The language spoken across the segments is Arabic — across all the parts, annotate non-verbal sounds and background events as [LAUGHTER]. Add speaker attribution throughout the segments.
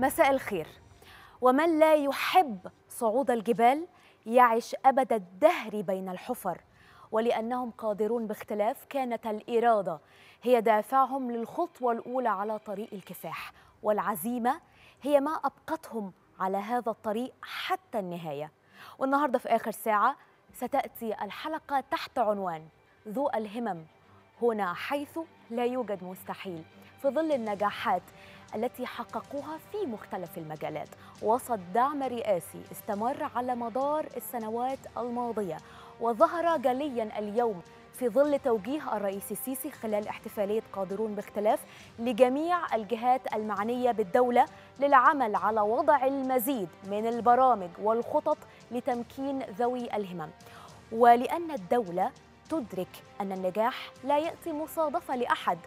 Speaker 1: مساء الخير. ومن لا يحب صعود الجبال يعش أبد الدهر بين الحفر ولأنهم قادرون باختلاف كانت الإرادة هي دافعهم للخطوة الأولى على طريق الكفاح والعزيمة هي ما أبقتهم على هذا الطريق حتى النهاية. والنهاردة في آخر ساعة ستأتي الحلقة تحت عنوان ذو الهمم هنا حيث لا يوجد مستحيل. في ظل النجاحات التي حققوها في مختلف المجالات. وسط دعم رئاسي استمر على مدار السنوات الماضية وظهر جليا اليوم في ظل توجيه الرئيس السيسي خلال احتفالية قادرون باختلاف لجميع الجهات المعنية بالدولة للعمل على وضع المزيد من البرامج والخطط لتمكين ذوي الهمم. ولأن الدولة تدرك أن النجاح لا يأتي مصادفة لأحد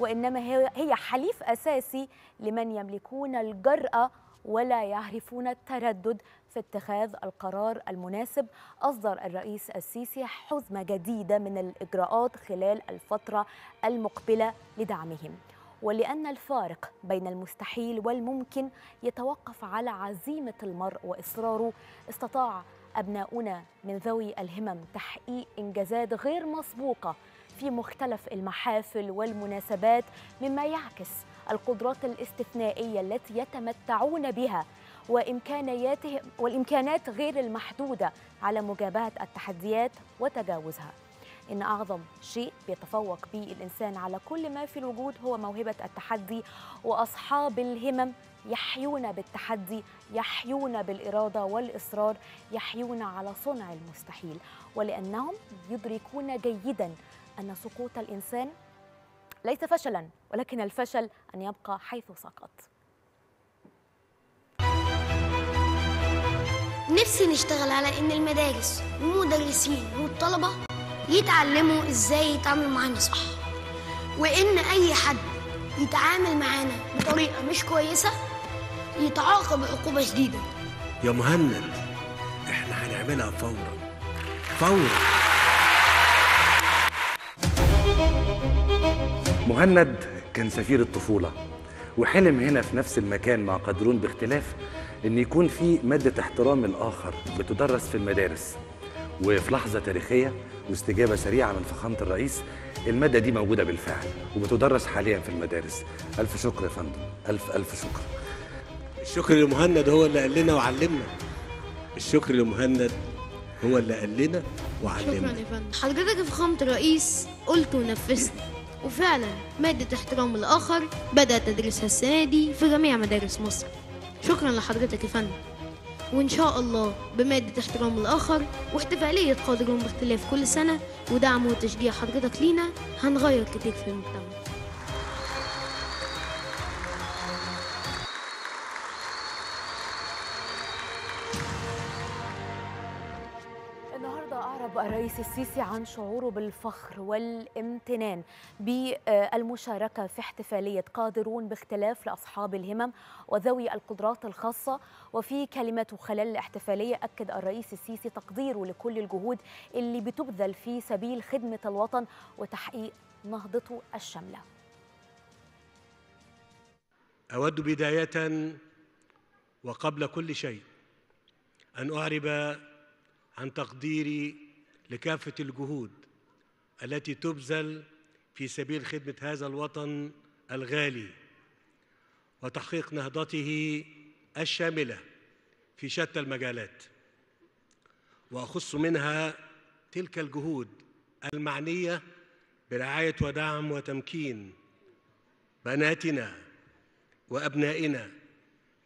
Speaker 1: وإنما هي حليف أساسي لمن يملكون الجرأة ولا يعرفون التردد في اتخاذ القرار المناسب. أصدر الرئيس السيسي حزمة جديدة من الإجراءات خلال الفترة المقبلة لدعمهم. ولأن الفارق بين المستحيل والممكن يتوقف على عزيمة المرء وإصراره استطاع أبناؤنا من ذوي الهمم تحقيق إنجازات غير مسبوقة في مختلف المحافل والمناسبات مما يعكس القدرات الاستثنائية التي يتمتعون بها وامكانياتهم والإمكانات غير المحدودة على مجابهة التحديات وتجاوزها. إن أعظم شيء بيتفوق به الإنسان على كل ما في الوجود هو موهبة التحدي وأصحاب الهمم يحيون بالتحدي يحيون بالإرادة والإصرار يحيون على صنع المستحيل ولأنهم يدركون جيدا أن سقوط الإنسان ليس فشلا ولكن الفشل أن يبقى حيث سقط.
Speaker 2: نفسي نشتغل على إن المدارس والمدرسين والطلبة يتعلموا إزاي يتعاملوا معانا صح وإن أي حد يتعامل معانا بطريقة مش كويسة يتعاقب عقوبة شديدة.
Speaker 3: يا مهند إحنا هنعملها فورا فورا.
Speaker 4: مهند كان سفير الطفولة وحلم هنا في نفس المكان مع قدرون باختلاف إن يكون في مادة احترام الآخر بتدرس في المدارس. وفي لحظة تاريخية واستجابة سريعة من فخامة الرئيس المادة دي موجودة بالفعل وبتدرس حاليا في المدارس. ألف شكر يا فندم. ألف ألف شكر.
Speaker 3: الشكر لمهند هو اللي قال لنا وعلمنا. الشكر لمهند هو اللي قال لنا وعلمنا.
Speaker 2: شكرا يا فندم. حضرتك يا فخامة الرئيس قلت ونفذت. وفعلا مادة احترام الآخر بدأت أدرسها السنة دي في جميع مدارس مصر. شكرا لحضرتك يا فندم. وإن شاء الله بمادة احترام الآخر واحتفالية قادرون باختلاف كل سنة ودعم وتشجيع حضرتك لينا هنغير كتير في المجتمع.
Speaker 1: الرئيس السيسي عن شعوره بالفخر والامتنان بالمشاركة في احتفالية قادرون باختلاف لأصحاب الهمم وذوي القدرات الخاصة. وفي كلمته خلال الاحتفالية أكد الرئيس السيسي تقديره لكل الجهود اللي بتبذل في سبيل خدمة الوطن وتحقيق نهضته الشاملة.
Speaker 3: أود بداية وقبل كل شيء أن أعرب عن تقديري لكافة الجهود التي تبذل في سبيل خدمة هذا الوطن الغالي وتحقيق نهضته الشاملة في شتى المجالات. وأخص منها تلك الجهود المعنية برعاية ودعم وتمكين بناتنا وأبنائنا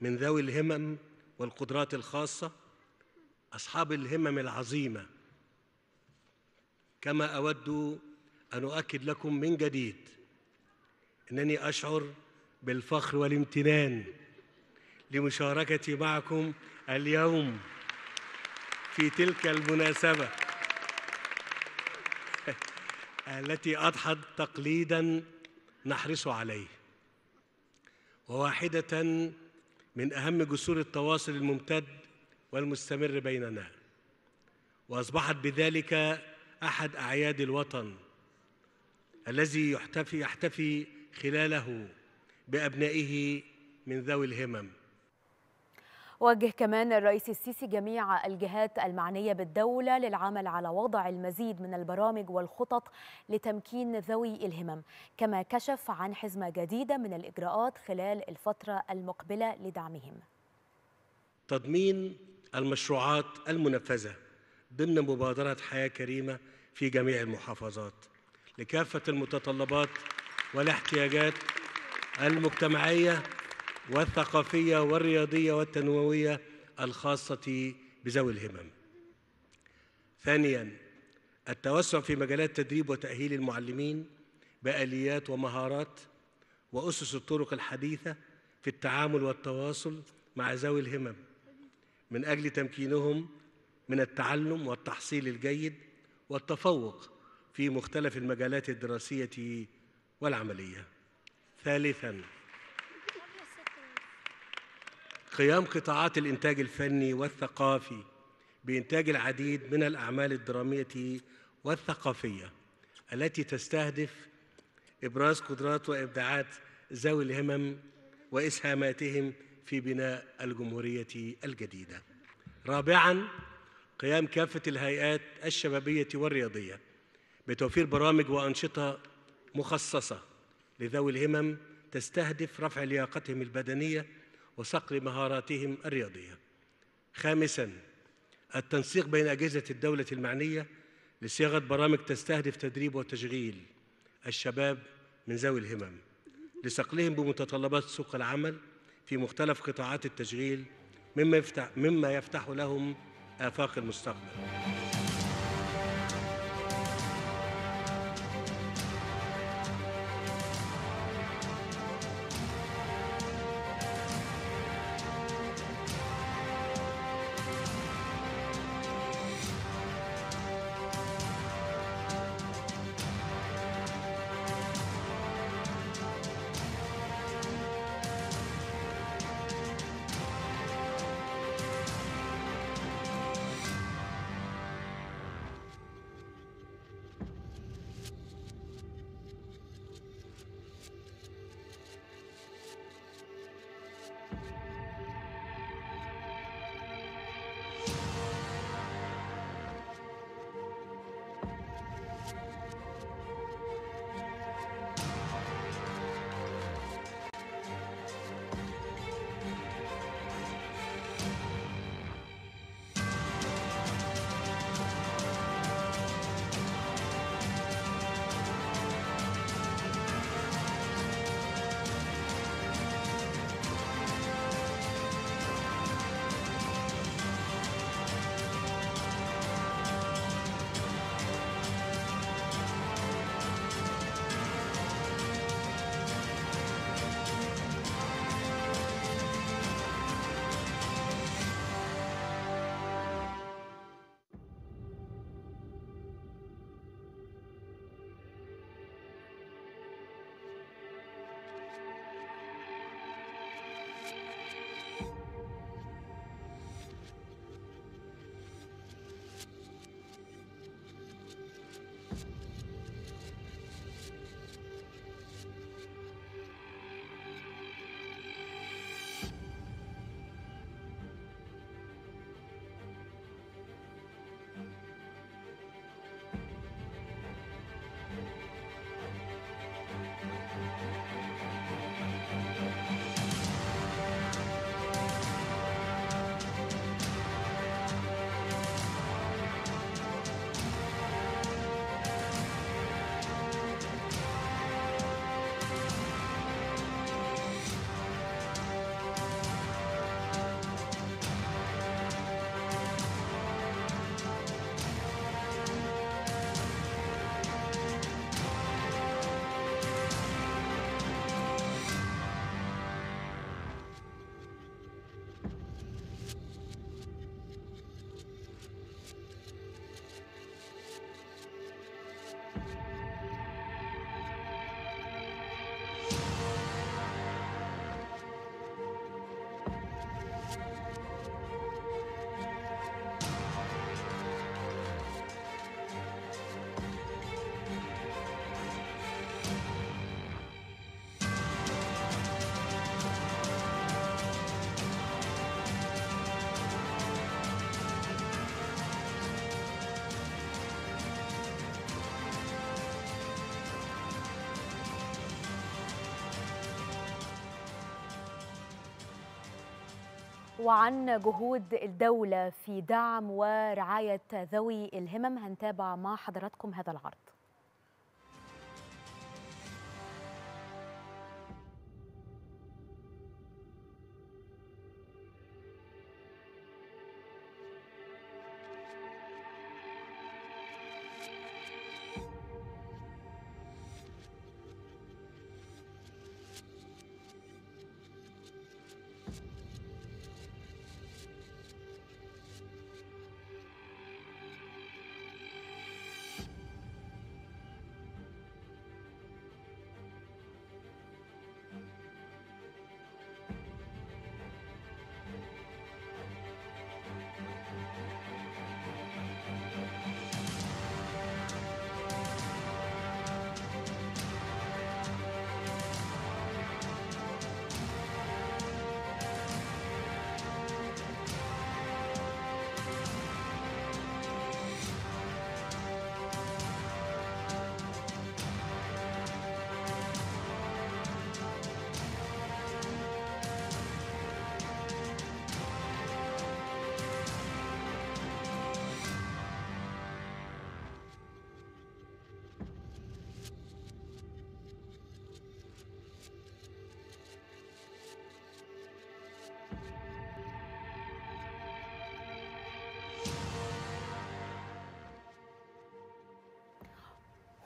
Speaker 3: من ذوي الهمم والقدرات الخاصة أصحاب الهمم العظيمة كما أود أن أؤكد لكم من جديد أنني أشعر بالفخر والامتنان لمشاركتي معكم اليوم في تلك المناسبة التي أضحت تقليدا نحرص عليه وواحدة من أهم جسور التواصل الممتد والمستمر بيننا وأصبحت بذلك أحد أعياد الوطن الذي يحتفي يحتفي خلاله بأبنائه من ذوي الهمم.
Speaker 1: وجه كمان الرئيس السيسي جميع الجهات المعنية بالدولة للعمل على وضع المزيد من البرامج والخطط لتمكين ذوي الهمم كما كشف عن حزمة جديدة من الإجراءات خلال الفترة المقبلة لدعمهم.
Speaker 3: تضمين المشروعات المنفذة. ضمن مبادرة حياة كريمة في جميع المحافظات لكافة المتطلبات والاحتياجات المجتمعية والثقافية والرياضية والتنموية الخاصة بذوي الهمم. ثانياً التوسع في مجالات تدريب وتأهيل المعلمين بآليات ومهارات وأسس الطرق الحديثة في التعامل والتواصل مع ذوي الهمم من أجل تمكينهم من التعلم والتحصيل الجيد والتفوق في مختلف المجالات الدراسية والعملية. ثالثاً قيام قطاعات الإنتاج الفني والثقافي بإنتاج العديد من الأعمال الدرامية والثقافية التي تستهدف إبراز قدرات وإبداعات ذوي الهمم وإسهاماتهم في بناء الجمهورية الجديدة. رابعاً قيام كافة الهيئات الشبابية والرياضية بتوفير برامج وأنشطة مخصصة لذوي الهمم تستهدف رفع لياقتهم البدنية وصقل مهاراتهم الرياضية. خامساً التنسيق بين أجهزة الدولة المعنية لصياغة برامج تستهدف تدريب وتشغيل الشباب من ذوي الهمم لصقلهم بمتطلبات سوق العمل في مختلف قطاعات التشغيل مما يفتح مما يفتح لهم آفاق المستقبل.
Speaker 1: وعن جهود الدولة في دعم ورعاية ذوي الهمم. هنتابع مع حضراتكم هذا العرض.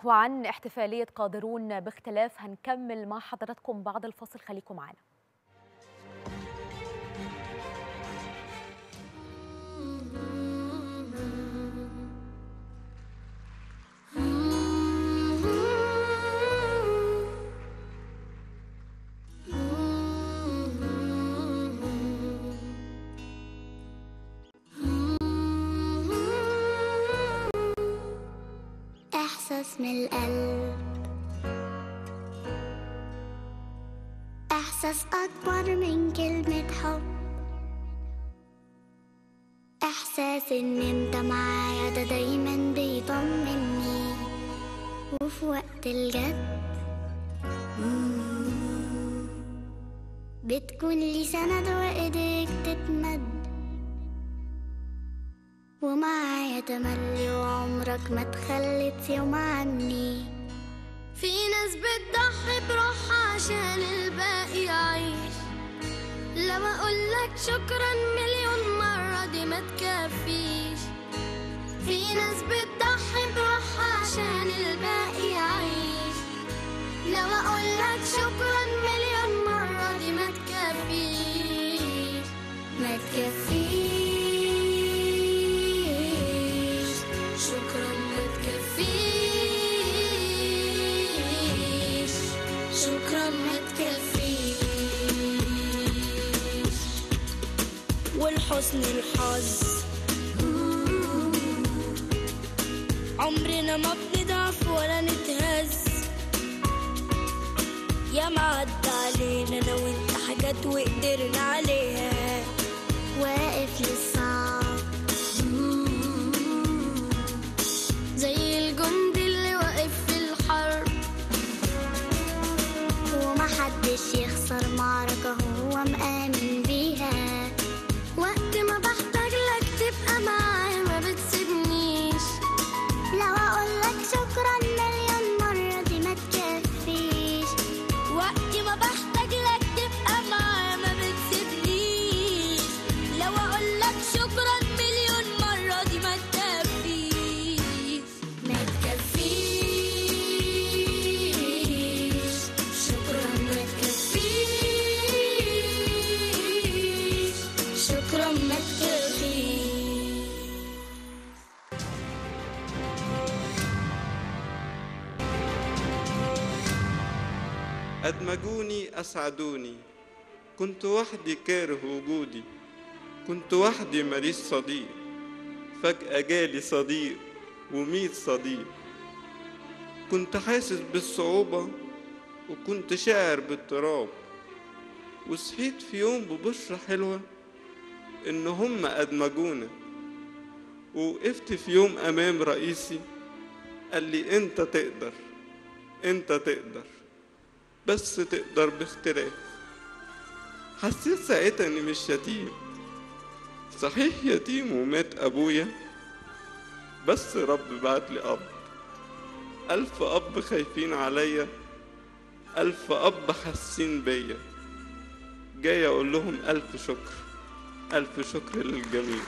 Speaker 1: وعن احتفالية قادرون باختلاف هنكمل مع حضراتكم بعد الفاصل. خليكم معنا
Speaker 5: من القلب. إحساس أكبر من كلمة حب. إحساس إن أنت معايا ده دايما بيطمني. وفي وقت الجد بتكون لي سند وإيديك تتمد. تملي وعمرك ما تخلت يوم عني.
Speaker 6: في ناس بتضحي بروحها عشان الباقي يعيش لما أقولك شكرا مليون مرة دي ما تكفيش. في ناس بتضحي بروحها عشان الباقي يعيش لما أقولك شكرا
Speaker 7: عمرنا ما
Speaker 8: أدمجوني أسعدوني. كنت وحدي كاره وجودي. كنت وحدي ماليش صديق. فجأة جالي صديق وميت صديق. كنت حاسس بالصعوبة وكنت شاعر باضطراب. وصحيت في يوم ببشرة حلوة إن هم أدمجونا. ووقفت في يوم أمام رئيسي قال لي أنت تقدر أنت تقدر. بس تقدر باختلاف. حسيت ساعتها إني مش يتيم. صحيح يتيم ومات أبويا بس رب بعت لي أب. ألف أب خايفين عليا ألف أب حاسين بيا. جاي أقول لهم ألف شكر ألف شكر للجميع.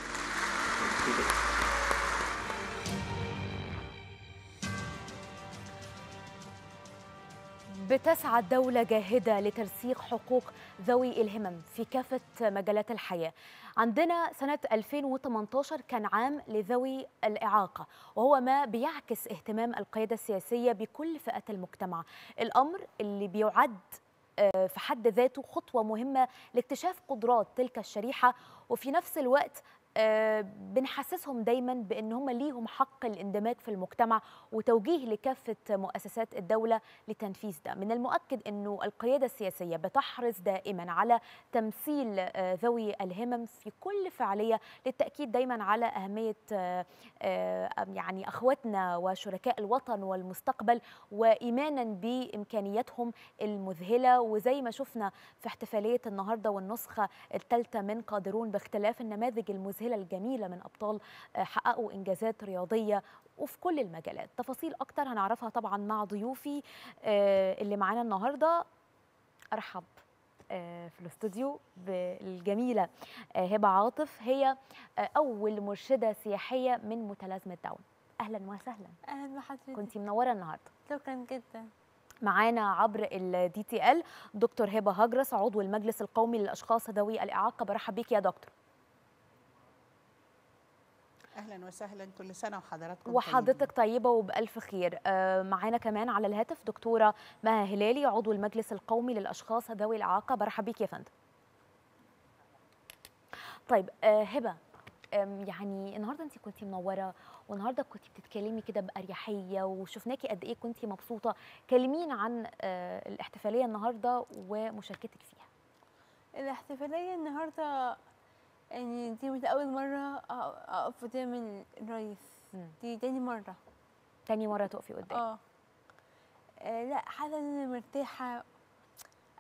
Speaker 1: بتسعى الدولة جاهدة لترسيخ حقوق ذوي الهمم في كافة مجالات الحياة. عندنا سنة 2018 كان عام لذوي الإعاقة وهو ما بيعكس اهتمام القيادة السياسية بكل فئات المجتمع. الأمر اللي بيعد آه، في حد ذاته خطوة مهمة لاكتشاف قدرات تلك الشريحة وفي نفس الوقت بنحسسهم دايما بإن هم ليهم حق الإندماج في المجتمع وتوجيه لكافة مؤسسات الدولة لتنفيذ ده. من المؤكد إنه القيادة السياسية بتحرص دائما على تمثيل آه، ذوي الهمم في كل فعالية للتأكيد دايما على أهمية آه، آه، يعني أخواتنا وشركاء الوطن والمستقبل وايمانا بإمكانياتهم المذهلة. وزي ما شفنا في احتفالية النهارده والنسخة الثالثة من قادرون باختلاف النماذج المذهلة الجميلة من أبطال آه، حققوا إنجازات رياضية وفي كل المجالات. تفاصيل أكتر هنعرفها طبعا مع ضيوفي آه، اللي معانا النهارده. أرحب آه، في الاستوديو بالجميلة آه، هبة عاطف. هي أول مرشدة سياحية من متلازمة داون. أهلا وسهلا.
Speaker 9: أهلا بحضرتك.
Speaker 1: كنتي منورة النهارده.
Speaker 9: شكرا جدا.
Speaker 1: معانا عبر ال DTL دكتور هبة هجرس عضو المجلس القومي للأشخاص ذوي الإعاقة. برحب بيك يا دكتور.
Speaker 10: أهلا وسهلا كل سنة وحضراتكم
Speaker 1: وحضرتك طيبة وبألف خير. آه، معانا كمان على الهاتف دكتورة مها هلالي عضو المجلس القومي للأشخاص ذوي الإعاقة. برحب بيك يا فندم. طيب آه، هبة يعني النهارده انت كنتي منورة والنهاردة كنتي بتتكلمي كده بأريحية وشفناكي قد إيه كنتي مبسوطة. كلمينا عن آه، الاحتفالية النهارده ومشاركتك فيها.
Speaker 9: الاحتفالية النهاردة يعني دي مش أول مرة أقف قدام الرئيس. دي تاني مرة.
Speaker 1: تاني مرة تقفي قدام.
Speaker 9: آه. آه، لأ حاسة إن أنا مرتاحة.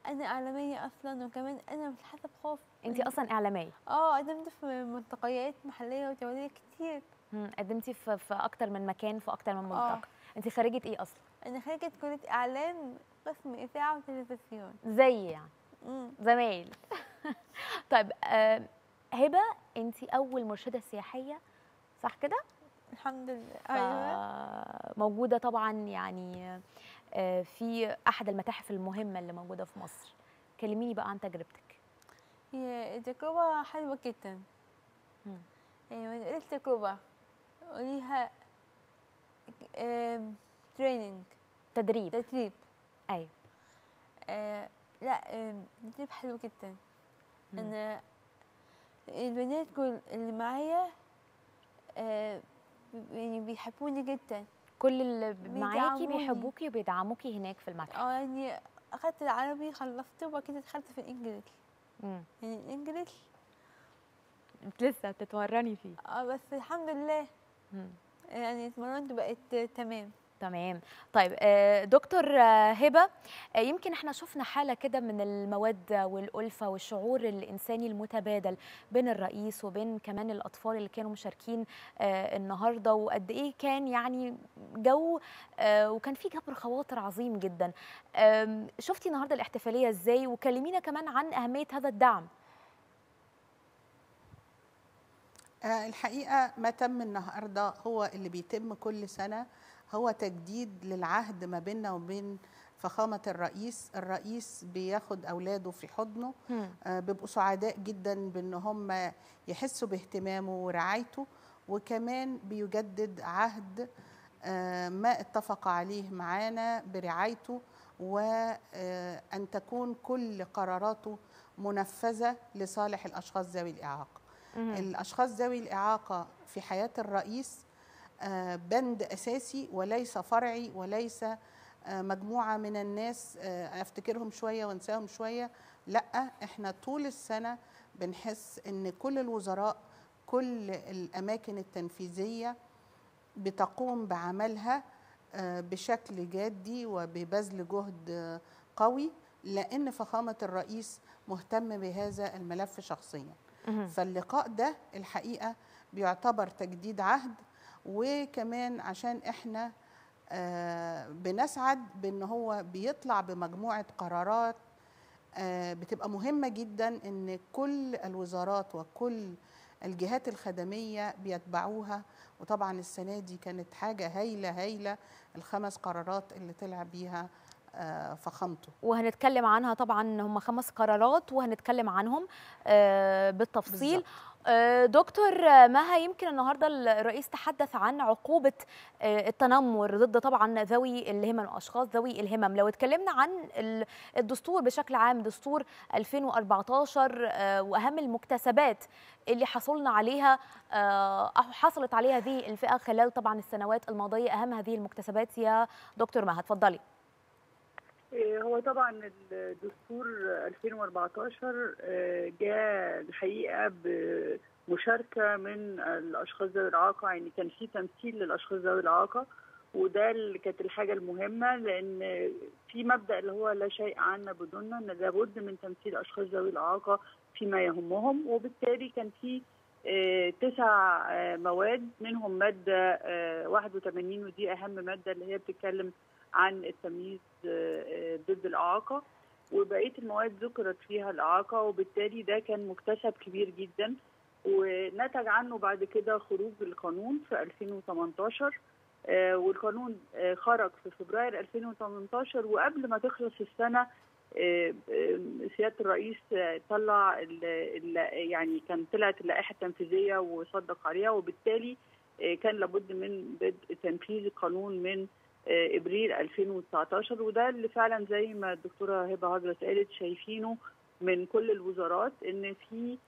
Speaker 9: أنا إعلامية أصلا وكمان أنا مش حاسة بخوف.
Speaker 1: انت أصلا إعلامية.
Speaker 9: آه قدمت في ملتقيات محلية ودولية كتير.
Speaker 1: قدمتي في, في أكتر من مكان في أكتر من
Speaker 9: آه.
Speaker 1: منطقة. انت خريجة إيه أصلا؟
Speaker 9: أنا خريجة كلية إعلام قسم إذاعة وتلفزيون.
Speaker 1: زي يعني. زمايل. [LAUGHS] طيب آه، هبه انت أول مرشدة سياحية صح كده؟
Speaker 9: الحمد لله. أيوة.
Speaker 1: موجودة طبعا يعني آه، في أحد المتاحف المهمة اللي موجودة في مصر. كلميني بقى عن تجربتك.
Speaker 9: هي تجربة حلوة جدا. يعني ما نقولش تجربة وليها تريننج
Speaker 1: تدريب.
Speaker 9: تدريب.
Speaker 1: أيوه.
Speaker 9: آه لا آم، تدريب حلو جدا. أنا البنات كل اللي معايا آه يعني بيحبوني جدا
Speaker 1: كل اللي معاكي. بيحبوكي وبيدعموكي هناك في المتحف
Speaker 9: آه يعني أخدت العربي خلصته وبعد كده دخلت في
Speaker 1: الإنجليش.
Speaker 9: يعني الإنجليش
Speaker 1: انت لسه بتتمرني فيه
Speaker 9: آه بس الحمد لله
Speaker 1: مم.
Speaker 9: يعني اتمرنت بقت تمام
Speaker 1: تمام. طيب آه، دكتور آه، هبة آه، يمكن إحنا شفنا حالة كده من الموده والألفة والشعور الإنساني المتبادل بين الرئيس وبين كمان الأطفال اللي كانوا مشاركين النهارده وقد إيه كان يعني جو وكان في جبر خواطر عظيم جدا. شفتي النهارده الاحتفالية إزاي؟ وكلمينا كمان عن أهمية هذا الدعم.
Speaker 10: الحقيقة ما تم النهارده هو اللي بيتم كل سنة هو تجديد للعهد ما بيننا وبين فخامة الرئيس الرئيس بياخد أولاده في حضنه آه، بيبقوا سعداء جدا بإن هم يحسوا باهتمامه ورعايته وكمان بيجدد عهد آه، ما اتفق عليه معانا برعايته وأن تكون كل قراراته منفذة لصالح الأشخاص ذوي الإعاقة. الأشخاص ذوي الإعاقة في حياة الرئيس آه، بند أساسي وليس فرعي وليس آه، مجموعة من الناس آه، أفتكرهم شوية وأنساهم شوية لأ إحنا طول السنة بنحس إن كل الوزراء كل الأماكن التنفيذية بتقوم بعملها آه، بشكل جادي وببذل جهد قوي لأن فخامة الرئيس مهتم بهذا الملف شخصيا. فاللقاء ده الحقيقة بيعتبر تجديد عهد وكمان عشان إحنا آه، بنسعد بان هو بيطلع بمجموعة قرارات آه، بتبقى مهمة جدا إن كل الوزارات وكل الجهات الخدمية بيتبعوها. وطبعا السنة دي كانت حاجة هايلة هايلة الخمس قرارات اللي طلع بيها آه، فخامته.
Speaker 1: وهنتكلم عنها طبعا هم خمس قرارات وهنتكلم عنهم بالتفصيل.
Speaker 10: بالظبط.
Speaker 1: آه، دكتور آه، مها يمكن النهارده الرئيس تحدث عن عقوبة آه، التنمر ضد طبعا ذوي الهمم الاشخاص ذوي الهمم. لو اتكلمنا عن ال- الدستور بشكل عام دستور 2014 آه، وأهم المكتسبات اللي حصلنا عليها أو حصلت عليها هذه الفئة خلال طبعا السنوات الماضية أهم هذه المكتسبات يا دكتور مها. اتفضلي.
Speaker 11: هو طبعا الدستور 2014 آه، جاء الحقيقة بمشاركة من الأشخاص ذوي الإعاقة يعني كان في تمثيل للأشخاص ذوي الإعاقة وده اللي كانت الحاجة المهمة لأن في مبدأ اللي هو لا شيء عنا بدوننا إن لابد من تمثيل أشخاص ذوي الإعاقة فيما يهمهم. وبالتالي كان في آه، تسع آه، مواد منهم مادة آه، 81 ودي أهم مادة اللي هي بتتكلم عن التمييز آه، ضد الإعاقة وبقية المواد ذكرت فيها الإعاقة وبالتالي ده كان مكتسب كبير جدا ونتج عنه بعد كده خروج القانون في 2018 آه، والقانون آه، خرج في فبراير 2018 وقبل ما تخلص السنة آه، سيادة الرئيس طلع يعني كان طلعت اللائحة التنفيذية وصدق عليها وبالتالي كان لابد من بدء تنفيذ القانون من إبريل 2019 وده اللي فعلا زي ما الدكتورة هبة هجرس قالت شايفينه من كل الوزارات إن في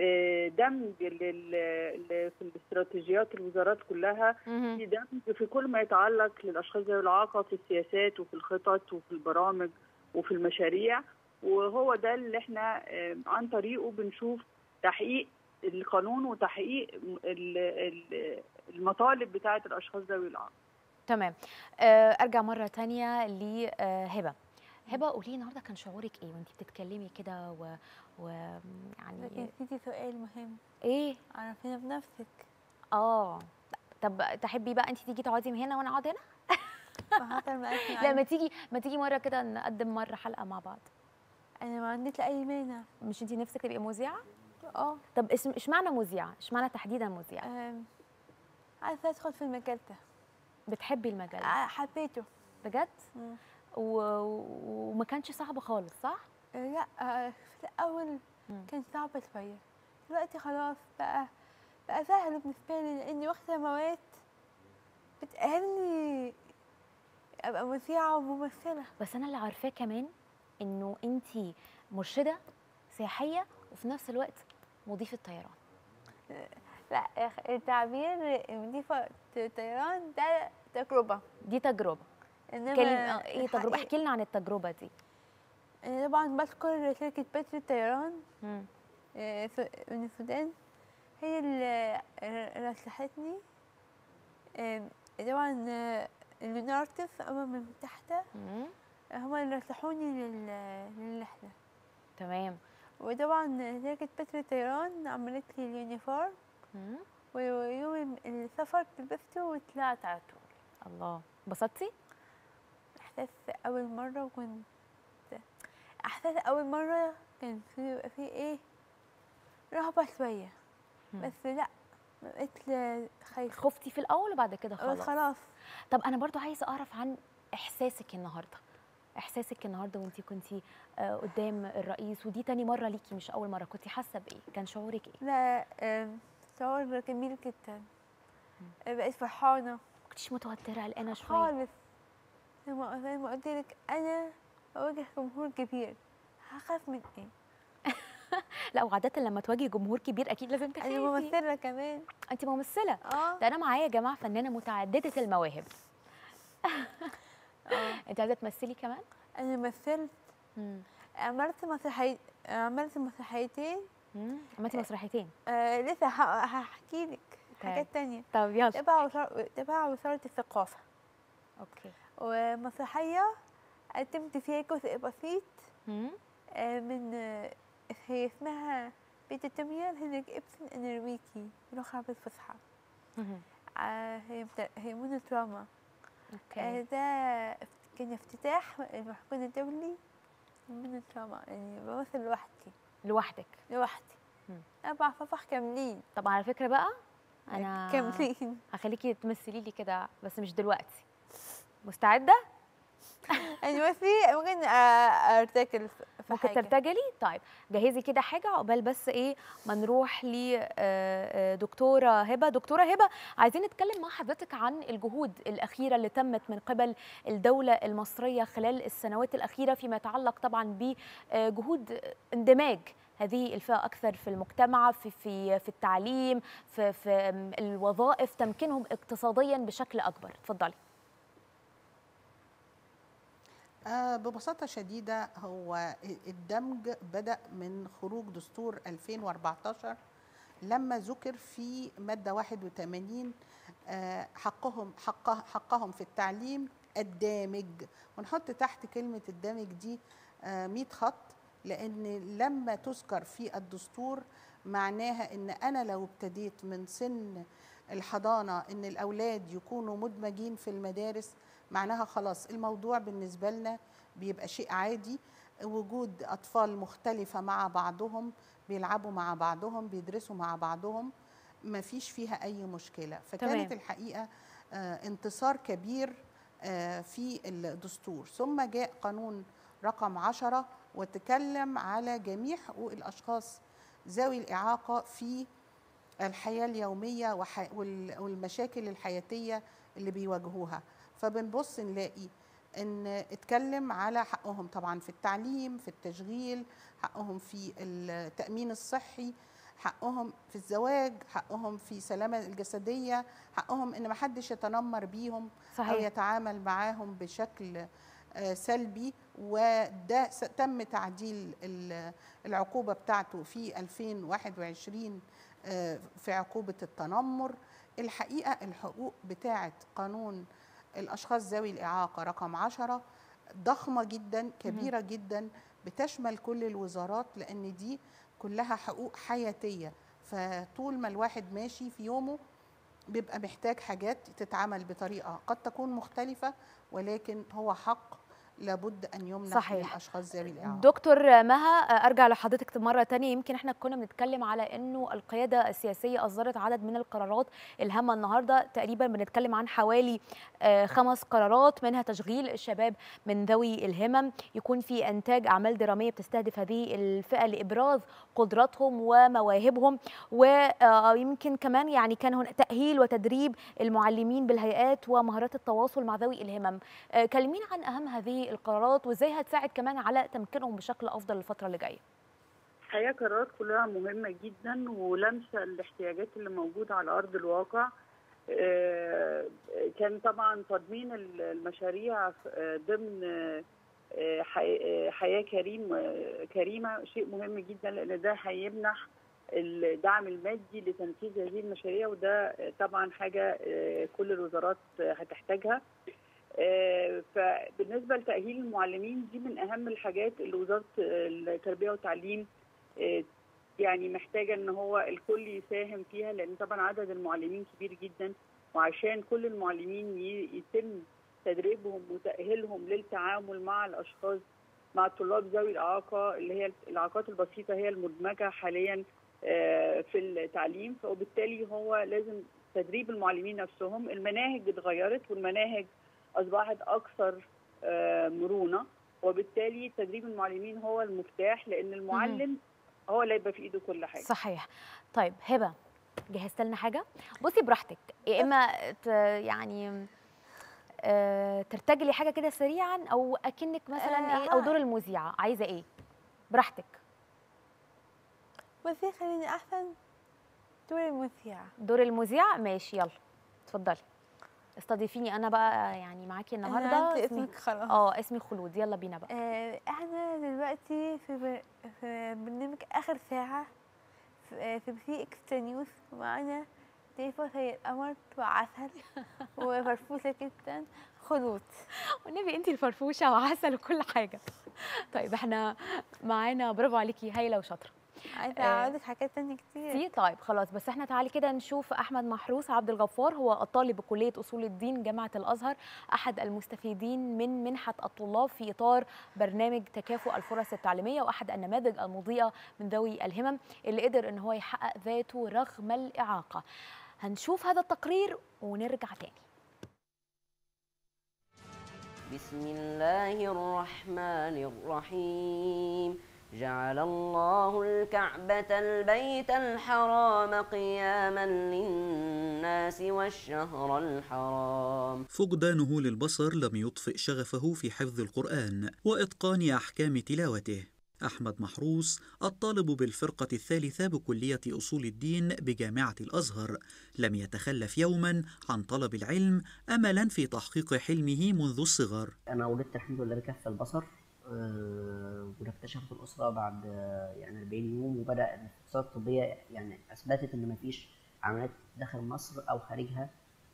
Speaker 11: آه، دمج في الاستراتيجيات الوزارات كلها. في دمج في كل ما يتعلق للأشخاص ذوي الإعاقة في السياسات وفي الخطط وفي البرامج وفي المشاريع. وهو ده اللي إحنا آه، عن طريقه بنشوف تحقيق القانون وتحقيق ال- ال- المطالب بتاعة الأشخاص ذوي الإعاقة.
Speaker 1: تمام. آه، أرجع مرة تانية لهبه هبة. قولي لي النهارده كان شعورك إيه وانت بتتكلمي كده و, و... يعني
Speaker 9: لكن في سؤال مهم.
Speaker 1: إيه؟
Speaker 9: عرفينا بنفسك.
Speaker 1: آه. طب تحبي بقى انت تيجي تقعدي من هنا وأنا أقعد هنا؟ [LAUGHS] لا ما تيجي ما تيجي مرة كده نقدم مرة حلقة مع بعض.
Speaker 9: أنا ما عنديش اي مانع.
Speaker 1: مش انت نفسك تبقي مذيعة؟
Speaker 9: آه.
Speaker 1: طب اسم اشمعنى مذيعة؟ اشمعنى تحديدا
Speaker 9: مذيعة؟ عايزة أدخل في المجال ده.
Speaker 1: بتحبي المجال
Speaker 9: ع- حبيته.
Speaker 1: بجد؟
Speaker 9: مم.
Speaker 1: و... وما كانش صعب خالص صح؟
Speaker 9: آه، لا آه، في الأول
Speaker 1: مم.
Speaker 9: كان صعب شوية. دلوقتي خلاص بقى بقى سهل بالنسبة لي لأني واخدة مواد بتأهلني أبقى مذيعة وممثلة.
Speaker 1: بس أنا اللي عارفاه كمان إنه انت مرشدة سياحية وفي نفس الوقت مضيفة طيران.
Speaker 9: لا التعبير مضيفه طيران ده تجربة.
Speaker 1: دي تجربة.
Speaker 9: إنما
Speaker 1: كلم آه، إيه
Speaker 9: تجربة؟
Speaker 1: احكي لنا عن التجربة دي.
Speaker 9: أنا طبعا بشكر شركة بتر الطيران. آه، من السودان هي اللي رشحتني. آم، طبعا آه، ليوناردوس أمم المتحدة.
Speaker 1: مم.
Speaker 9: هما اللي رشحوني لل- للرحلة.
Speaker 1: تمام.
Speaker 9: وطبعا شركة بتر الطيران عملت لي اليونيفورم. ويوم السفر لبسته وطلعت على
Speaker 1: الله. انبسطتي؟
Speaker 9: إحساس أول مرة وكنت إحساس أول مرة كان في في رهبة شوية.
Speaker 1: مم.
Speaker 9: بس لأ بقيت خايفة.
Speaker 1: خفتي في الأول وبعد كده خلاص.
Speaker 9: خلاص.
Speaker 1: طب أنا برضو عايزة أعرف عن إحساسك النهارده. إحساسك النهارده وانت كنتي آه، قدام الرئيس ودي تاني مرة ليكي مش أول مرة. كنتي حاسة بإيه؟ كان شعورك إيه؟
Speaker 9: لا آم، شعور جميل جدا. بقيت فرحانة.
Speaker 1: ما كنتيش متوترة قلقانة شوية.
Speaker 9: خالص. زي ما زي ما قلت لك أنا بواجه جمهور كبير. هخاف من إيه؟ [LAUGHS]
Speaker 1: لا وعاده لما تواجهي جمهور كبير أكيد لازم تخافي.
Speaker 9: ممثلة كمان.
Speaker 1: انت ممثلة.
Speaker 9: آه.
Speaker 1: ده أنا معايا يا جماعة فنانة متعددة المواهب. [LAUGHS]
Speaker 9: آه.
Speaker 1: انت عايزة تمثلي كمان؟
Speaker 9: أنا مثلت. عملت مسرحية عملت مسرحيتين.
Speaker 1: عملتي مسرحيتين.
Speaker 9: آه لسه هحكي لك. حاجات تانية.
Speaker 1: طب يلا.
Speaker 9: تبع تبع وزارة الثقافة.
Speaker 1: أوكي.
Speaker 9: ومسرحية قدمت فيها جزء بسيط. آه، من هي اسمها بيت التمرين هناك ابن النرويجي لغة بالفصحى
Speaker 1: مهم.
Speaker 9: آه، هي هي مونوتراما
Speaker 1: أوكي.
Speaker 9: آه، ده كان افتتاح المحكمة الدولي مونوتراما يعني بمثل لوحدي.
Speaker 1: لوحدك.
Speaker 9: لوحدي.
Speaker 1: مم.
Speaker 9: أربع صفح كاملين
Speaker 1: طب على فكرة بقى أنا
Speaker 9: كاملين
Speaker 1: هخليكي تمثلي لي كده بس مش دلوقتي. مستعدة؟ [LAUGHS]
Speaker 9: يعني بس ممكن آه، أرتكل في في
Speaker 1: ممكن
Speaker 9: حاجة.
Speaker 1: ترتجلي؟ طيب جهزي كده حاجة عقبال بس إيه ما نروح لدكتوره هبة. دكتورة هبة عايزين نتكلم مع حضرتك عن الجهود الأخيرة اللي تمت من قبل الدولة المصرية خلال السنوات الأخيرة فيما يتعلق طبعا بجهود اندماج هذه الفئة أكثر في المجتمع في في في التعليم في في الوظائف تمكينهم اقتصاديا بشكل أكبر. اتفضلي.
Speaker 10: آه، ببساطة شديدة هو الدمج بدأ من خروج دستور 2014 لما ذكر في مادة 81 آه، حقهم حقه حقهم في التعليم الدامج. ونحط تحت كلمة الدامج دي آه، 100 خط. لأن لما تذكر في الدستور معناها إن أنا لو ابتديت من سن الحضانة إن الأولاد يكونوا مدمجين في المدارس معناها خلاص الموضوع بالنسبة لنا بيبقى شيء عادي. وجود أطفال مختلفة مع بعضهم بيلعبوا مع بعضهم بيدرسوا مع بعضهم ما فيش فيها أي مشكلة. فكانت
Speaker 1: تمام.
Speaker 10: الحقيقة آه، انتصار كبير آه، في الدستور. ثم جاء قانون رقم عشرة وتكلم على جميع حقوق الأشخاص ذوي الإعاقة في الحياة اليومية والمشاكل الحياتية اللي بيواجهوها. فبنبص نلاقي إن اتكلم على حقهم طبعا في التعليم في التشغيل حقهم في التأمين الصحي حقهم في الزواج حقهم في السلامة الجسدية حقهم إن محدش يتنمر بيهم أو
Speaker 1: صحيح.
Speaker 10: يتعامل معاهم بشكل آه، سلبي. وده تم تعديل ال- العقوبة بتاعته في 2021 آه، في عقوبة التنمر. الحقيقة الحقوق بتاعة قانون الأشخاص ذوي الإعاقة رقم عشرة ضخمة جدا كبيرة جدا بتشمل كل الوزارات لأن دي كلها حقوق حياتية. فطول ما الواحد ماشي في يومه بيبقى محتاج حاجات تتعمل بطريقة قد تكون مختلفة ولكن هو حق لابد أن يمنح
Speaker 1: صحيح.
Speaker 10: للأشخاص ذوي الإعاقة.
Speaker 1: دكتور مها أرجع لحضرتك مرة تانية. يمكن إحنا كنا بنتكلم على إنه القيادة السياسية أصدرت عدد من القرارات الهامة النهارده. تقريبا بنتكلم عن حوالي آه، خمس قرارات منها تشغيل الشباب من ذوي الهمم. يكون في إنتاج أعمال درامية بتستهدف هذه الفئة لإبراز قدراتهم ومواهبهم. ويمكن كمان يعني كان هناك تأهيل وتدريب المعلمين بالهيئات ومهارات التواصل مع ذوي الهمم. آه، كلمينا عن أهم هذه القرارات وازاي هتساعد كمان على تمكينهم بشكل أفضل الفترة اللي جاية؟
Speaker 11: الحقيقة قرارات كلها مهمة جدا ولامسه الاحتياجات اللي موجودة على أرض الواقع. آه، كان طبعا تضمين ال- المشاريع آه، ضمن آه، حي- حياة كريم كريمة شيء مهم جدا لأن ده هيمنح الدعم المادي لتنفيذ هذه المشاريع وده طبعا حاجة كل الوزارات هتحتاجها. فبالنسبة لتأهيل المعلمين دي من أهم الحاجات اللي وزارة التربية والتعليم آه، يعني محتاجة إن هو الكل يساهم فيها لأن طبعا عدد المعلمين كبير جدا وعشان كل المعلمين يتم تدريبهم وتأهيلهم للتعامل مع الأشخاص مع الطلاب ذوي الإعاقة اللي هي الإعاقات البسيطة هي المدمجة حاليا آه، في التعليم. فبالتالي هو لازم تدريب المعلمين نفسهم المناهج اتغيرت والمناهج أصبحت أكثر آه، مرونة وبالتالي تدريب المعلمين هو المفتاح لأن المعلم هو اللي يبقى في إيده كل حاجة.
Speaker 1: صحيح. طيب هبة جهزت لنا حاجة؟ بصي براحتك يا إما ت- يعني آه، ترتجلي حاجة كده سريعا أو أكنك مثلا
Speaker 9: آه،
Speaker 1: إيه
Speaker 9: أو.
Speaker 1: دور المذيعة عايزة إيه؟ براحتك.
Speaker 9: بصي خليني أحسن. دور المذيع
Speaker 1: دور المذيع ماشي يلا اتفضلي. استضيفيني أنا بقى يعني معاكي النهارده. اسمي-
Speaker 9: اسمك خلاص.
Speaker 1: آه اسمي خلود. يلا بينا بقى.
Speaker 9: آه، إحنا دلوقتي في, بر... في برنامج آخر ساعة. في, في بي اكسترا نيوز. ومعانا ضيفة سيد قمر وعسل. [LAUGHS] وفرفوشة جدا خلود.
Speaker 1: والنبي انت الفرفوشة وعسل وكل حاجة. طيب إحنا معانا برافو عليكي هايلة وشاطرة.
Speaker 9: عايزة
Speaker 1: آه.
Speaker 9: أقول لك حاجات تانية كتير.
Speaker 1: في طيب خلاص بس إحنا تعالي كده نشوف أحمد محروس عبد الغفار هو الطالب بكليه أصول الدين جامعة الأزهر أحد المستفيدين من منحة الطلاب في إطار برنامج تكافؤ الفرص التعليمية وأحد النماذج المضيئة من ذوي الهمم اللي قدر إن هو يحقق ذاته رغم الإعاقة. هنشوف هذا التقرير ونرجع تاني.
Speaker 12: بسم الله الرحمن الرحيم. جعل الله الكعبة البيت الحرام قياما للناس والشهر الحرام.
Speaker 13: فقدانه للبصر لم يطفئ شغفه في حفظ القرآن وإتقان أحكام تلاوته. أحمد محروس الطالب بالفرقة الثالثة بكلية أصول الدين بجامعة الأزهر لم يتخلف يوما عن طلب العلم أملا في تحقيق حلمه منذ الصغر.
Speaker 12: أنا ولدت الحمد لله بكف البصر. آه، وده اكتشفت الأسرة بعد آه، يعني 40 يوم وبدأ الفحوصات الطبية يعني أثبتت إن مفيش عمليات داخل مصر أو خارجها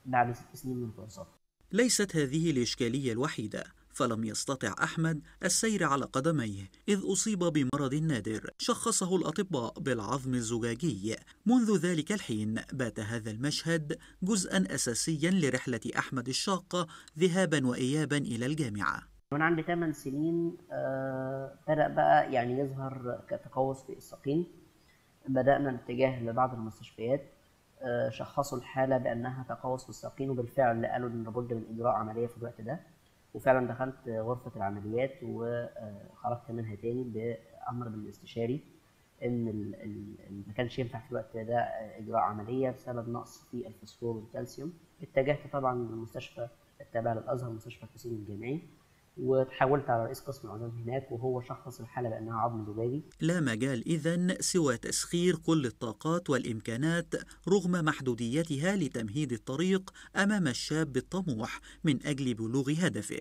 Speaker 12: بعد ست سنين من الفحوصات.
Speaker 13: ليست هذه الإشكالية الوحيدة فلم يستطع أحمد السير على قدميه إذ أصيب بمرض نادر شخصه الأطباء بالعظم الزجاجي منذ ذلك الحين بات هذا المشهد جزءا أساسيا لرحلة أحمد الشاقة ذهابا وإيابا إلى الجامعة
Speaker 12: وأنا عندي 8 سنين آه، بدأ بقى يعني يظهر كتقوس في الساقين بدأنا الاتجاه لبعض المستشفيات آه، شخصوا الحالة بأنها تقوس في الساقين وبالفعل قالوا إن لابد من إجراء عملية في الوقت ده. وفعلا دخلت غرفة العمليات وخرجت منها تاني بأمر من الاستشاري إن ما كانش ينفع في الوقت ده إجراء عملية بسبب نقص في الفوسفور والكالسيوم. اتجهت طبعا للمستشفى التابع للأزهر مستشفى الحسين الجامعي. وتحولت على رئيس قسم العظام هناك وهو شخص الحالة بأنها عظم زجاجي
Speaker 13: لا مجال إذن سوى تسخير كل الطاقات والإمكانات رغم محدوديتها لتمهيد الطريق أمام الشاب الطموح من أجل بلوغ هدفه.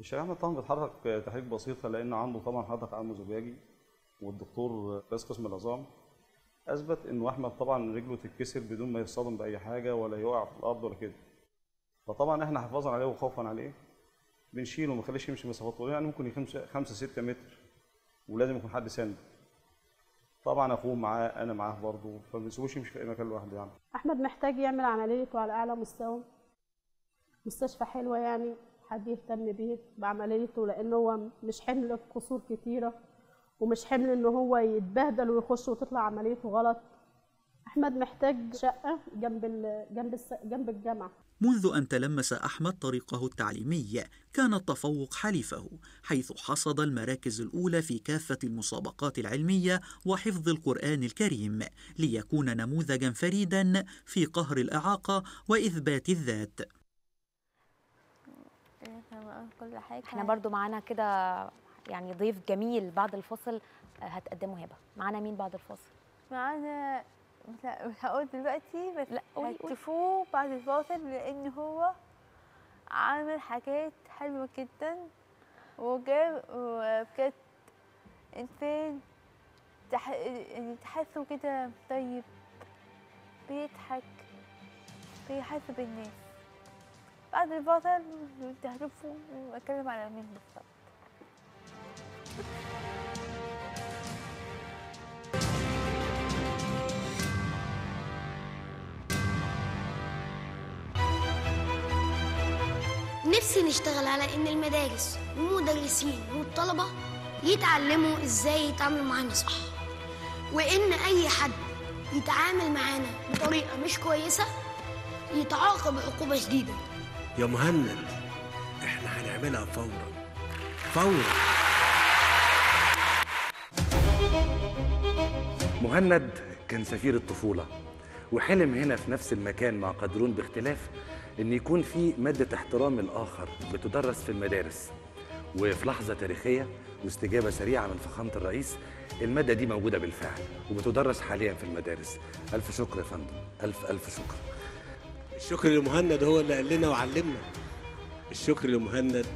Speaker 14: الشيخ أحمد طبعا بيتحرك تحريك بسيطة لأن عنده طبعا حضرتك عظم زجاجي والدكتور رئيس قسم العظام. أثبت إن أحمد طبعا رجله تتكسر بدون ما يصطدم بأي حاجة ولا يقع في الأرض ولا كده. فطبعا إحنا حفاظا عليه وخوفا عليه. بنشيله وما نخليش يمشي مسافات طويلة يعني ممكن يمشي 5 6 متر ولازم يكون حد ساند طبعا أخوه معاه أنا معاه برضه فما بنسيبوش يمشي في أي مكان لوحده يعني
Speaker 15: أحمد محتاج يعمل عمليته على أعلى مستوى مستشفى حلوة يعني حد يهتم بيه بعمليته لأن هو مش حمل قصور كتيرة ومش حمل إن هو يتبهدل ويخش وتطلع عمليته غلط أحمد محتاج شقة جنب. جنب. جنب الجامعة
Speaker 13: منذ أن تلمس أحمد طريقه التعليمي كان التفوق حليفه حيث حصد المراكز الأولى في كافة المسابقات العلمية وحفظ القرآن الكريم ليكون نموذجا فريدا في قهر الإعاقة وإثبات الذات.
Speaker 1: إحنا برضو معانا كده يعني ضيف جميل بعد الفصل هتقدمه هبة. معانا مين بعد الفصل
Speaker 9: معانا ه- مش هقول دلوقتي بس
Speaker 1: لا قولي.
Speaker 9: هتشوفوه بعد الفاصل لأن هو عامل حاجات حلوة جدا وجاب وبجد إنسان تح... يعني تحسه كده طيب بيضحك بيحس بالناس بعد الفاصل انت هتشوفوا على مين بالظبط
Speaker 2: نفسي نشتغل على إن المدارس والمدرسين والطلبة يتعلموا إزاي يتعاملوا معانا صح وإن أي حد يتعامل معانا بطريقة مش كويسة يتعاقب عقوبة شديدة.
Speaker 3: يا مهند إحنا هنعملها فورا. فورا.
Speaker 4: مهند كان سفير الطفولة وحلم هنا في نفس المكان مع قدرون باختلاف إن يكون في مادة احترام الآخر بتدرس في المدارس. وفي لحظة تاريخية واستجابة سريعة من فخامة الرئيس المادة دي موجودة بالفعل وبتدرس حاليا في المدارس. ألف شكر يا فندم. ألف ألف شكر.
Speaker 3: الشكر لمهند هو اللي قال لنا وعلمنا. الشكر لمهند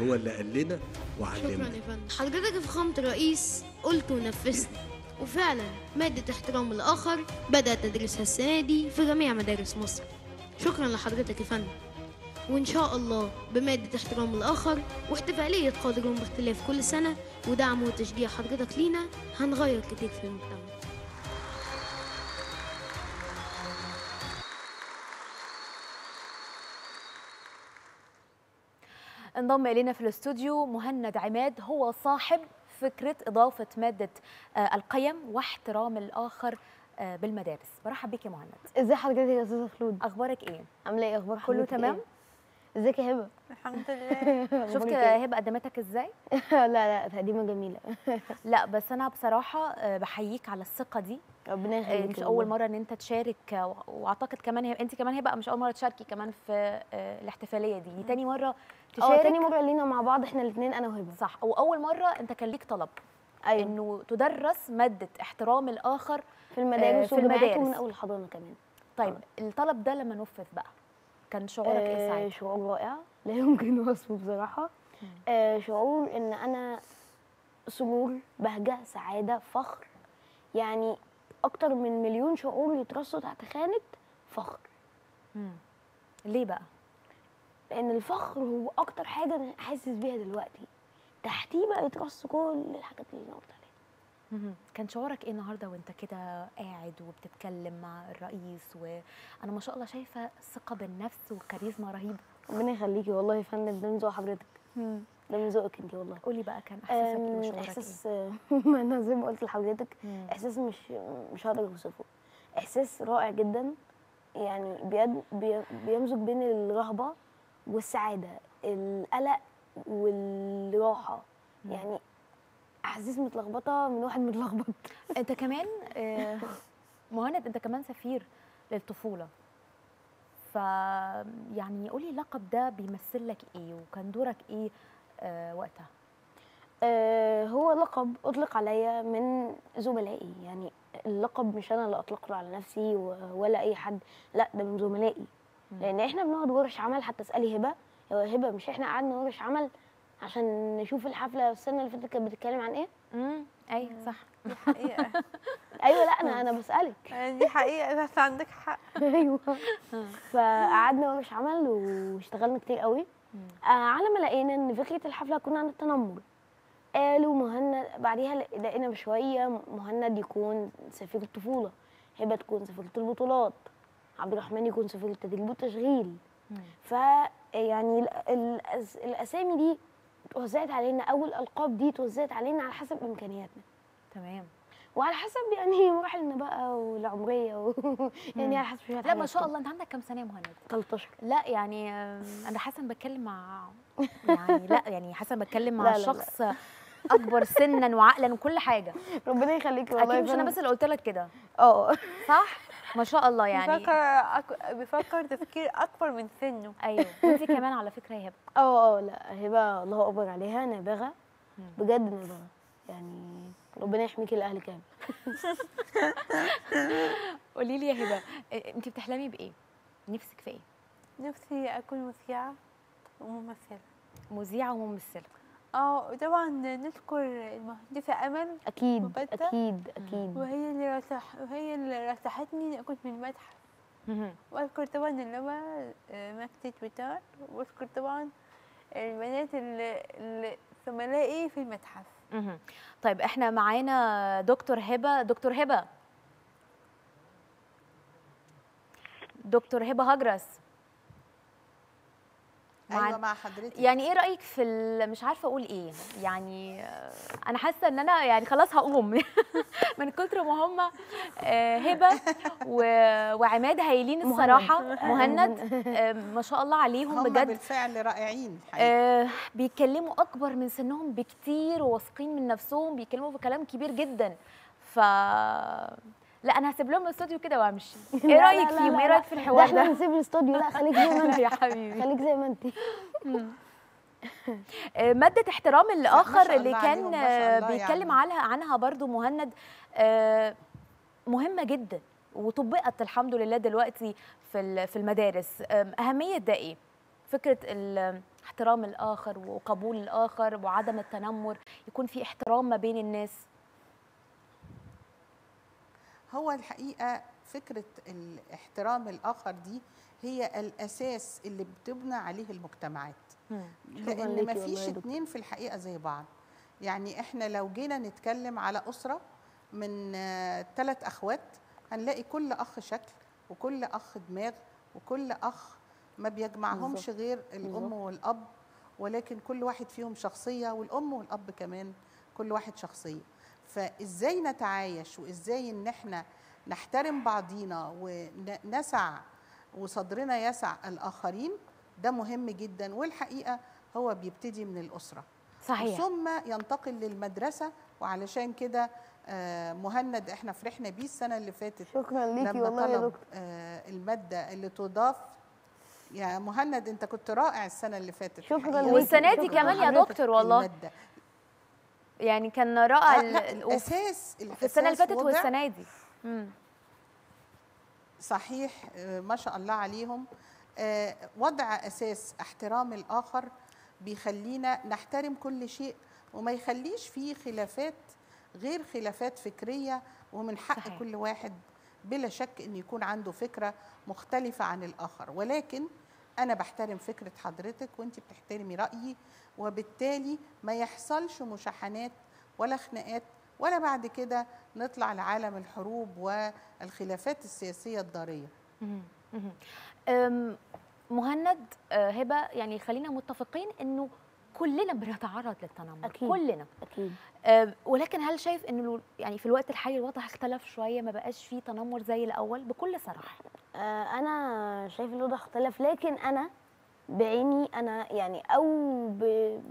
Speaker 3: هو اللي قال لنا وعلمنا.
Speaker 2: شكرا يا فندم. حضرتك يا فخامة الرئيس قلت ونفذت. وفعلا مادة احترام الآخر بدأت تدرسها السنة دي في جميع مدارس مصر. شكرا لحضرتك يا فندم. وإن شاء الله بمادة احترام الآخر واحتفالية قادرون باختلاف كل سنة ودعم وتشجيع حضرتك لينا هنغير كتير في المجتمع.
Speaker 1: انضم إلينا في الاستوديو مهند عماد هو صاحب فكرة إضافة مادة آه، القيم واحترام الآخر. آه، بالمدارس. برحب بك يا مهند.
Speaker 16: ازي حضرتك يا أستاذة خلود؟
Speaker 1: أخبارك إيه؟
Speaker 16: عاملة إيه؟ أخبار
Speaker 1: كله
Speaker 16: حضرتك
Speaker 1: تمام؟
Speaker 16: إيه؟ إزيك يا هبة؟
Speaker 9: الحمد [LAUGHS] لله.
Speaker 1: شفت هبة قدمتك إزاي؟ [LAUGHS]
Speaker 16: لا لا تقديمة جميلة. [LAUGHS]
Speaker 1: لا بس أنا بصراحة آه، بحييك على الثقة دي.
Speaker 16: ربنا
Speaker 1: آه،
Speaker 16: يخليكي
Speaker 1: مش. أول مرة إن أنت تشارك آه، وأعتقد كمان هي أنت كمان هبة مش أول مرة تشاركي كمان في آه، الاحتفالية دي. دي تاني مرة
Speaker 16: آه
Speaker 1: تشارك.
Speaker 16: تاني مرة لينا مع بعض إحنا الاثنين أنا وهبة.
Speaker 1: صح. وأول مرة أنت كان ليك طلب.
Speaker 16: أيوه.
Speaker 1: إنه تدرس مادة احترام الآخر
Speaker 16: في المدارس
Speaker 1: في
Speaker 16: وجامعات
Speaker 1: المدارس.
Speaker 16: ومن أول حضانه كمان.
Speaker 1: طيب الطلب ده لما نفذ بقى كان شعورك إيه
Speaker 16: آه،
Speaker 1: ساعتها؟
Speaker 16: شعور رائع. [LAUGHS] لا يمكن وصفه بصراحة. آه شعور إن أنا سرور بهجة سعادة فخر. يعني أكتر من مليون شعور يترصوا تحت خانة فخر.
Speaker 1: مم. ليه بقى؟
Speaker 16: لأن الفخر هو أكتر حاجة أنا حاسس بيها دلوقتي. تحتيه بقى يترص كل الحاجات اللي أنا قلت عليها
Speaker 1: مهم. كان شعورك إيه النهارده وأنت كده قاعد وبتتكلم مع الرئيس؟ وأنا ما شاء الله شايفة ثقة بالنفس وكاريزما رهيبة.
Speaker 16: ربنا يخليكي والله يا فندم. ده من ذوق حضرتك. ده من ذوقك انت والله.
Speaker 1: قولي بقى كان إحساسك
Speaker 16: إيه
Speaker 1: وشعورك
Speaker 16: إحساس [LAUGHS] ما أنا زي ما قلت لحضرتك. إحساس مش مش هقدر أوصفه. إحساس رائع جدا. يعني بيد بي- بيمزج بين الرهبة والسعادة القلق والراحة. يعني أحاسيس متلخبطة من واحد متلخبط. [LAUGHS]
Speaker 1: أنت كمان آه، مهند أنت كمان سفير للطفولة. ف يعني قولي اللقب ده بيمثل لك إيه وكان دورك إيه آه وقتها؟
Speaker 16: آه، هو لقب أطلق عليا من زملائي. يعني اللقب مش أنا اللي اطلقته على نفسي ولا أي حد. لا ده من زملائي. لأن إحنا بنقعد ورش عمل حتى اسألي هبة. هبة مش إحنا قعدنا ورش عمل؟ عشان نشوف الحفلة السنة اللي فاتت كانت بتتكلم عن إيه؟
Speaker 1: امم أيوه صح.
Speaker 9: دي حقيقة. [LAUGHS]
Speaker 16: أيوه لأ أنا أنا بسألك. [LAUGHS]
Speaker 9: دي حقيقة بس عندك حق. [LAUGHS]
Speaker 16: أيوه. فقعدنا ورش عمل واشتغلنا كتير قوي. آه على ما لقينا إن فكرة الحفلة هتكون عن التنمر. قالوا مهند بعديها لقينا بشوية مهند يكون سفير الطفولة هبة تكون سفيرة البطولات عبد الرحمن يكون سفير التدريب والتشغيل. ف يعني ال- الأس- الأسامي دي اتوزعت علينا أو الالقاب دي اتوزعت علينا على حسب إمكانياتنا.
Speaker 1: تمام.
Speaker 16: وعلى حسب يعني [LAUGHS] مراحلنا بقى والعمرية و... [LAUGHS] يعني. على حسب شوية
Speaker 1: لا ما شاء. الله. أنت عندك كام سنه يا مهند؟
Speaker 16: 13
Speaker 1: لا يعني أنا حسن بتكلم مع يعني [LAUGHS] لا يعني حسن بتكلم مع
Speaker 16: لا، لا، لا.
Speaker 1: شخص أكبر سنا وعقلا وكل حاجة.
Speaker 16: ربنا يخليكي والله
Speaker 1: أكيد مش
Speaker 16: أنا.
Speaker 1: بس اللي قلت لك كده.
Speaker 16: آه.
Speaker 1: صح؟ ما شاء الله يعني.
Speaker 9: بيفكر أك... بيفكر تفكير أكبر من سنه.
Speaker 1: أيوه. وانت كمان على فكرة يا هبة.
Speaker 16: آه آه لا هبة الله أكبر عليها نابغة. بجد نابغة. يعني ربنا يحميكي لاهل كامل. [LAUGHS]
Speaker 1: قولي لي يا هبة انت بتحلمي بإيه؟ نفسك في إيه؟
Speaker 9: نفسي أكون مذيعة وممثلة.
Speaker 1: مذيعة وممثلة.
Speaker 9: آه وطبعا نذكر المهندسة أمل
Speaker 16: أكيد
Speaker 9: مبتة
Speaker 16: أكيد أكيد.
Speaker 9: وهي اللي رشح وهي اللي رشحتني إني أكون في المتحف واذكر طبعا اللغة مكتة بتار واذكر طبعا البنات اللي, اللي زملائي في المتحف.
Speaker 1: طيب إحنا معانا دكتور هبة. دكتور هبة. دكتور هبة هجرس.
Speaker 10: أيوه
Speaker 1: معانا-
Speaker 10: مع حضرتك.
Speaker 1: يعني إيه رأيك في ال- مش عارفة أقول إيه يعني آه، أنا حاسة إن أنا يعني خلاص هقوم. [LAUGHS] من كتر ما هم آه، هبة وعماد هايلين. الصراحة. [LAUGHS] مهند. آه، ما شاء الله عليهم
Speaker 10: هم
Speaker 1: بجد.
Speaker 10: بالفعل رائعين
Speaker 1: بيتكلموا أكبر من سنهم بكتير وواثقين من نفسهم بيتكلموا في كلام كبير جدا. ف لا أنا هسيب لهم الاستوديو كده وأمشي. [LAUGHS]
Speaker 16: إيه رأيك
Speaker 1: فيهم؟
Speaker 16: إيه.
Speaker 1: رأيك في
Speaker 16: ده
Speaker 1: الحوار
Speaker 16: إحنا
Speaker 1: ده؟
Speaker 16: هنسيب الاستوديو. لا خليك زي ما [LAUGHS] أنت.
Speaker 1: يا حبيبي.
Speaker 16: خليك زي ما أنت.
Speaker 1: آه، مادة احترام الآخر اللي كان آه، بيتكلم
Speaker 10: يعني.
Speaker 1: عنها عنها برضو مهند آه، مهمة جدا وطبقت الحمد لله دلوقتي في في المدارس. أهمية ده إيه؟ فكرة احترام الآخر وقبول الآخر وعدم التنمر يكون في احترام ما بين الناس.
Speaker 10: هو الحقيقة فكرة الاحترام الآخر دي هي الأساس اللي بتبنى عليه المجتمعات
Speaker 16: لأن
Speaker 10: ما فيش. اتنين في الحقيقة زي بعض يعني إحنا لو جينا نتكلم على أسرة من ثلاث أخوات هنلاقي كل أخ شكل وكل أخ دماغ وكل أخ ما بيجمعهمش. غير
Speaker 16: الأم.
Speaker 10: والأب ولكن كل واحد فيهم شخصية والأم والأب كمان كل واحد شخصية فإزاي نتعايش وإزاي إن إحنا نحترم بعضينا ونسع وصدرنا يسع الآخرين ده مهم جدا والحقيقة هو بيبتدي من الأسرة
Speaker 1: صحيح.
Speaker 10: ثم ينتقل للمدرسة وعلشان كده آه، مهند إحنا فرحنا بيه السنة اللي فاتت
Speaker 16: شكراً ليكي
Speaker 10: لما
Speaker 16: والله يا
Speaker 10: طلب
Speaker 16: دكتور.
Speaker 10: آه، المادة اللي تضاف يا مهند أنت كنت رائع السنة اللي فاتت
Speaker 16: شكراً. ليكي.
Speaker 1: والسنة دي كمان يا. دكتور والله
Speaker 10: المادة.
Speaker 1: يعني كان رائع
Speaker 10: آه،
Speaker 1: ال-
Speaker 10: لا،
Speaker 1: ال-
Speaker 10: الأساس-
Speaker 1: في السنة اللي فاتت. والسنة دي مم.
Speaker 10: صحيح آه، ما شاء الله عليهم آه، وضع أساس احترام الآخر بيخلينا نحترم كل شيء وما يخليش فيه خلافات غير خلافات فكرية ومن حق صحيح. كل واحد بلا شك إن يكون عنده فكرة مختلفة عن الآخر ولكن أنا بحترم فكرة حضرتك وأنت بتحترمي رأيي وبالتالي ما يحصلش مشاحنات ولا خناقات ولا بعد كده نطلع لعالم الحروب والخلافات
Speaker 1: السياسية الضارية. مهند آه، هبة يعني خلينا متفقين إنه كلنا بنتعرض للتنمر.
Speaker 16: أكيد.
Speaker 1: كلنا.
Speaker 16: أكيد.
Speaker 1: آه، ولكن هل شايف إنه يعني في الوقت الحالي الوضع اختلف شوية ما بقاش فيه تنمر زي الأول؟ بكل صراحة.
Speaker 16: آه، أنا شايف الوضع اختلف لكن أنا بعيني أنا يعني أو ب...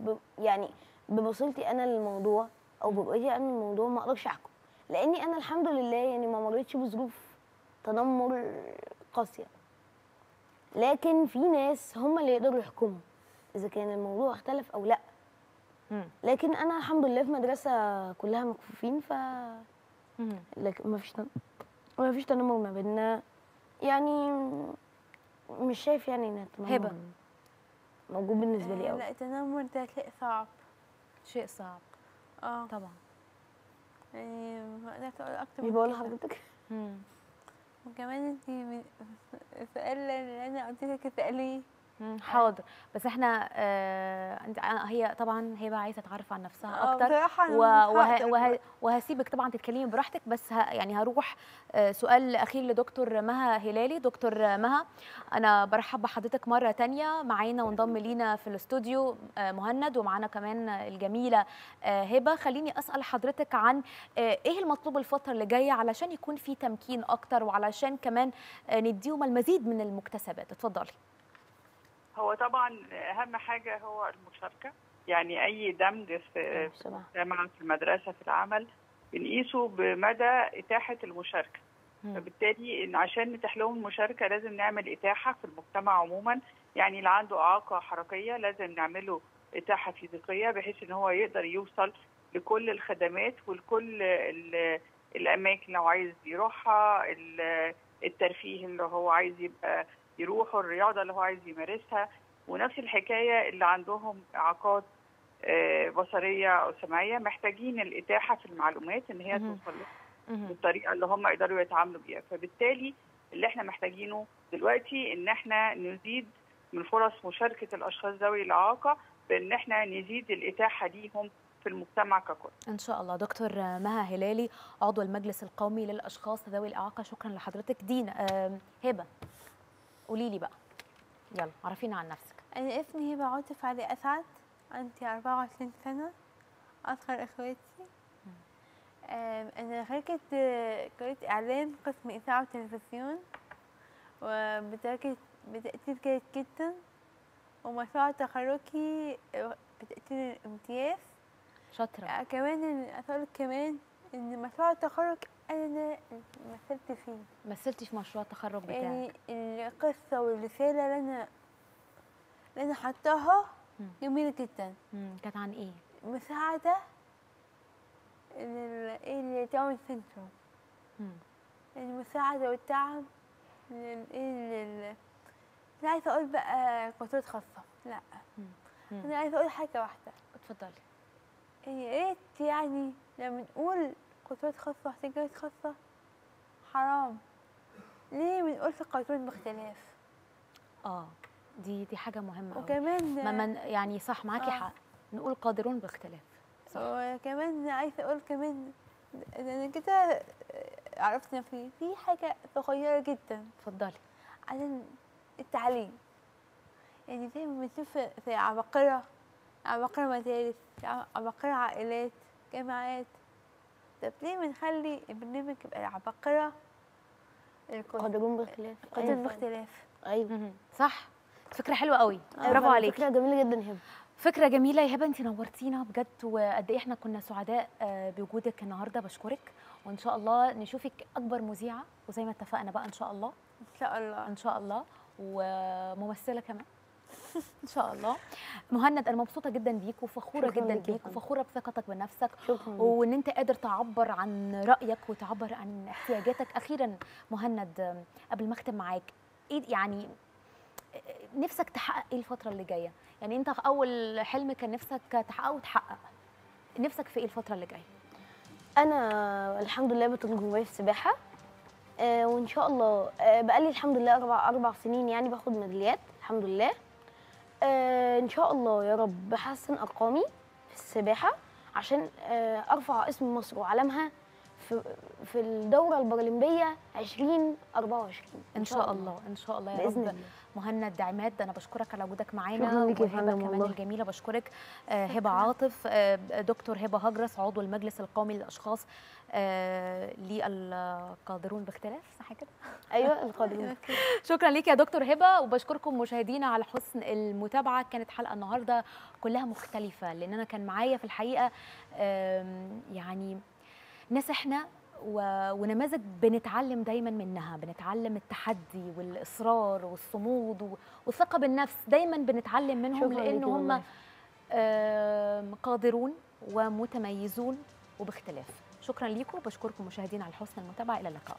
Speaker 16: ب... يعني ببصيرتي أنا للموضوع أو برؤيتي أنا للموضوع ما أقدرش أحكم. لأني أنا الحمد لله يعني ما مريتش بظروف تنمر قاسية. لكن في ناس هم اللي يقدروا يحكموا إذا كان الموضوع اختلف أو لأ. لكن أنا الحمد لله في مدرسة كلها مكفوفين ف لكن ما فيش ما فيش تنمر ما بيننا. يعني مش شايف يعني إن التنمر
Speaker 1: هبة.
Speaker 16: موجود بالنسبة لي
Speaker 9: آه،
Speaker 16: قوي
Speaker 9: لا التنمر ده شيء صعب.
Speaker 1: شيء صعب.
Speaker 9: آه.
Speaker 1: طبعا.
Speaker 9: يعني ما أقدرش أقول
Speaker 16: أكتر
Speaker 9: من
Speaker 16: بقول. لحضرتك
Speaker 9: وكمان انت السؤال اللي أنا قلت لك اساليه
Speaker 1: حاضر. بس إحنا آه آه، هي طبعا هبه عايزة تعرف عن نفسها
Speaker 9: آه، أكتر.
Speaker 1: و- وه وه. وهسيبك طبعا تتكلمي براحتك. بس ه يعني هروح آه سؤال أخير لدكتور مها هلالي. دكتور مها أنا برحب بحضرتك مرة تانية. معانا وانضم لينا في الاستوديو آه مهند ومعانا كمان الجميلة آه هبة. خليني أسأل حضرتك عن آه إيه المطلوب الفترة اللي جاية علشان يكون في تمكين أكتر وعلشان كمان آه نديهم المزيد من المكتسبات؟ اتفضلي.
Speaker 11: هو طبعا أهم حاجة هو المشاركة. يعني أي دمج في المجتمع في المدرسة في العمل بنقيسه بمدى إتاحة المشاركة. فبالتالي إن عشان نتيح لهم المشاركة لازم نعمل إتاحة في المجتمع عموما. يعني اللي عنده إعاقة حركية لازم نعمله إتاحة فيزيقية بحيث إن هو يقدر يوصل لكل الخدمات ولكل ال- الأماكن اللي هو عايز يروحها ال- الترفيه اللي هو عايز يبقى يروحوا الرياضة اللي هو عايز يمارسها. ونفس الحكاية اللي عندهم اعاقات آه، بصرية أو سمعية محتاجين الإتاحة في المعلومات إن هي. توصل لهم بالطريقة اللي هم يقدروا يتعاملوا بيها. فبالتالي اللي إحنا محتاجينه دلوقتي إن إحنا نزيد من فرص مشاركة الأشخاص ذوي الإعاقة بإن إحنا نزيد الإتاحة ليهم في المجتمع ككل.
Speaker 1: إن شاء الله. دكتور مها هلالي عضو المجلس القومي للأشخاص ذوي الإعاقة. شكرا لحضرتك. دينا هبة. قولي لي بقى. يلا عرفينا عن نفسك.
Speaker 9: أنا اسمي هبة عاطف علي أسعد. عندي أربعة وعشرين سنة أصغر إخواتي. آم، أنا خريجة آه، كلية إعلام قسم إذاعة وتلفزيون وبتركز بتقدير جيد جدا. ومشروع تخرجي بتقدير الامتياز
Speaker 1: شاطرة.
Speaker 9: آه، كمان أقول كمان إن مشروع التخرج أنا مثلت فيه.
Speaker 1: مثلتي في مشروع التخرج بتاعك.
Speaker 9: يعني القصة والرسالة اللي أنا اللي أنا حطاها جميلة جدا.
Speaker 1: كانت عن
Speaker 9: إيه؟ إيه ل Down syndrome
Speaker 1: مم.
Speaker 9: المساعدة والدعم لل إيه لا عايزة أقول بقى قطوط خاصة لأ.
Speaker 1: مم.
Speaker 9: أنا عايزة أقول حاجة واحدة.
Speaker 1: اتفضلي.
Speaker 9: يا ريت يعني لما نقول قطوط خاصة واحتياجات خاصة حرام. ليه بنقول في قانون باختلاف؟
Speaker 1: آه دي دي حاجة مهمة أوي.
Speaker 9: وكمان
Speaker 1: ما من يعني صح معاكي
Speaker 9: آه.
Speaker 1: حق. نقول قادرون باختلاف.
Speaker 9: وكمان عايزة أقول كمان إن أنا كده عرفت ان في في حاجة صغيرة جدا.
Speaker 1: اتفضلي.
Speaker 9: عن التعليم. يعني زي ما بنشوف في عباقرة عباقرة مدارس عباقرة عائلات جامعات. طب ليه بنخلي البرنامج يبقى العباقرة
Speaker 16: قادرون باختلاف.
Speaker 9: قادرون
Speaker 16: أيوة.
Speaker 9: باختلاف.
Speaker 16: أيوه.
Speaker 1: صح. فكرة حلوة قوي.
Speaker 16: أيوة،
Speaker 1: برافو
Speaker 16: فعلا.
Speaker 1: عليكي
Speaker 16: فكرة جميلة جدا هبة.
Speaker 1: فكرة جميلة يا هبة انت نورتينا بجد وقد إيه إحنا كنا سعداء آه، بوجودك النهارده. بشكرك. وإن شاء الله نشوفك أكبر مذيعة. وزي ما اتفقنا بقى إن شاء الله.
Speaker 9: إن شاء الله.
Speaker 1: إن شاء الله. وممثلة كمان. [LAUGHS] ان شاء الله مهند أنا مبسوطة جدا بيك وفخورة
Speaker 16: شكراً
Speaker 1: جدا بيك
Speaker 16: فندم.
Speaker 1: وفخورة بثقتك بنفسك. وإن أنت قادر تعبر عن رأيك وتعبر عن احتياجاتك أخيرا مهند قبل ما أختم معاك إيه يعني نفسك تحقق إيه الفترة اللي جاية؟ يعني أنت أول حلم كان نفسك تحققه وتحقق. نفسك في إيه الفترة اللي جاية؟
Speaker 16: أنا الحمد لله بطل جمهوريه في السباحة آه وإن شاء الله آه بقالي الحمد لله أربع أربع سنين يعني باخد ميداليات الحمد لله آه إن شاء الله يا رب بحسن أرقامي في السباحة عشان آه أرفع اسم مصر وعلمها في في الدورة البارالمبية 2024
Speaker 1: إن شاء الله. إن شاء الله يا رب.
Speaker 16: الله.
Speaker 1: مهند عماد أنا بشكرك على وجودك معانا.
Speaker 16: وهبة
Speaker 1: كمان. الجميلة بشكرك. آه هبة عاطف آه دكتور هبة هجرس عضو المجلس القومي للأشخاص آه للقادرون باختلاف صح كده؟ [LAUGHS]
Speaker 16: أيوه القادرون.
Speaker 1: شكرا ليك يا دكتور هبة وبشكركم مشاهدينا على حسن المتابعة. كانت حلقة النهارده كلها مختلفة لأن أنا كان معايا في الحقيقة يعني ناس إحنا ونماذج بنتعلم دايما منها بنتعلم التحدي والإصرار والصمود والثقة بالنفس دايما بنتعلم منهم
Speaker 16: لأن
Speaker 1: هم قادرون ومتميزون وباختلاف. شكرا ليكم بشكركم مشاهدينا على حسن المتابعة. إلى اللقاء.